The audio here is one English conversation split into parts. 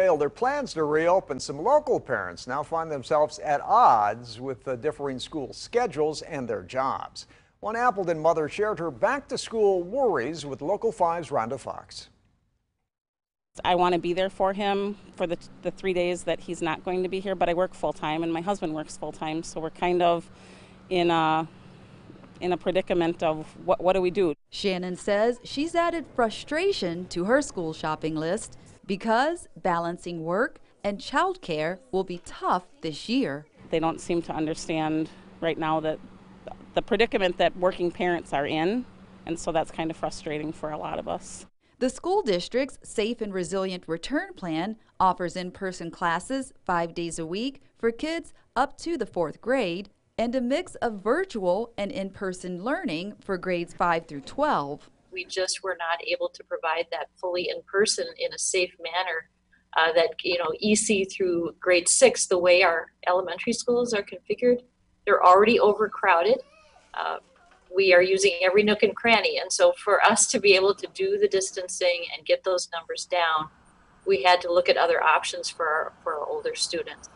Failed their plans to reopen, some local parents now find themselves at odds with the differing school schedules and their jobs. One Appleton mother shared her back to school worries with Local 5's Rhonda Fox. I want to be there for him for the, the three days that he's not going to be here, but I work full time and my husband works full time, so we're kind of in a in a predicament of what, what do we do? Shannon says she's added frustration to her school shopping list because balancing work and childcare will be tough this year. They don't seem to understand right now that the predicament that working parents are in, and so that's kind of frustrating for a lot of us. The school district's Safe and Resilient Return Plan offers in person classes five days a week for kids up to the fourth grade and a mix of virtual and in person learning for grades 5 through 12. We just were not able to provide that fully in person in a safe manner. Uh, that, you know, EC through grade six, the way our elementary schools are configured, they're already overcrowded. Uh, we are using every nook and cranny. And so for us to be able to do the distancing and get those numbers down, we had to look at other options for our, for our older students.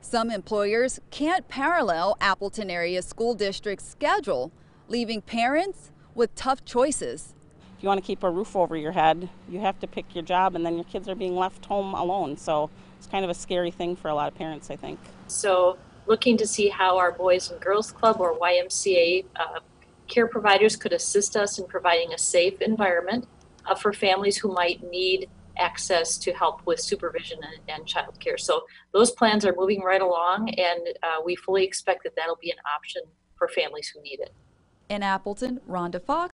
Some employers can't parallel Appleton area school district's schedule, leaving parents with tough choices. If you want to keep a roof over your head, you have to pick your job, and then your kids are being left home alone. So it's kind of a scary thing for a lot of parents, I think. So looking to see how our Boys and Girls Club or YMCA uh, care providers could assist us in providing a safe environment uh, for families who might need access to help with supervision and, and child care. So those plans are moving right along, and uh, we fully expect that that'll be an option for families who need it. In Appleton, Rhonda Fox.